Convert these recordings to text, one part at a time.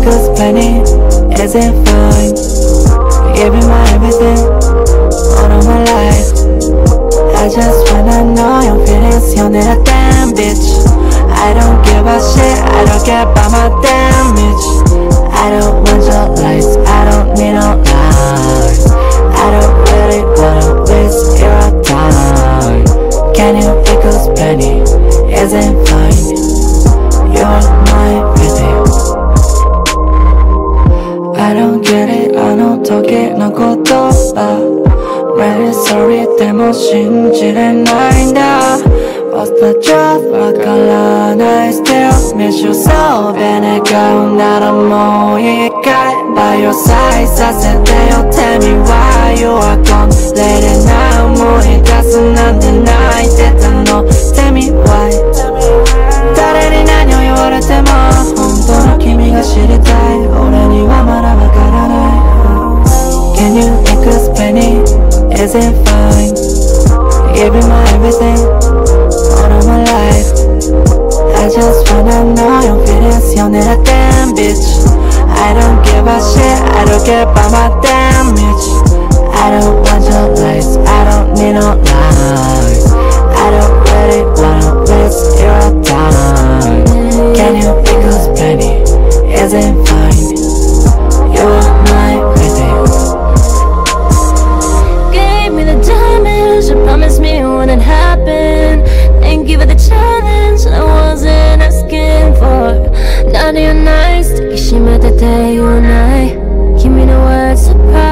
because plenty isn't fine. Give me my everything, all of my life. I just wanna know your feelings, you're not a damn bitch. I don't give a shit, I don't care about my damage. I don't want your lies, I don't need no lies. I don't really wanna waste your time. Can you because plenty isn't I don't get it, I don't talk it, no 言葉 Really sorry でも信じれないんだ What's the truth わからない Still miss you so 願うならもう一回 By your side させてよ Tell me why you are gone Late now 思い出すなんて泣い it? Is it fine? Give me my everything All of my life. I just wanna know your feelings. You're not a damn bitch. I don't give a shit. I don't care about my damage. I don't want your lies. I don't need no for the challenge I wasn't asking for. Now that you're nice, 抱きしめてて言わない。君の word surprise,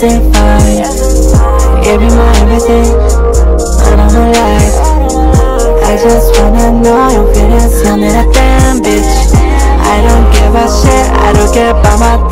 It fine? Give me my everything, of my life I just wanna know you're not a damn bitch. I don't give a shit, I don't care about my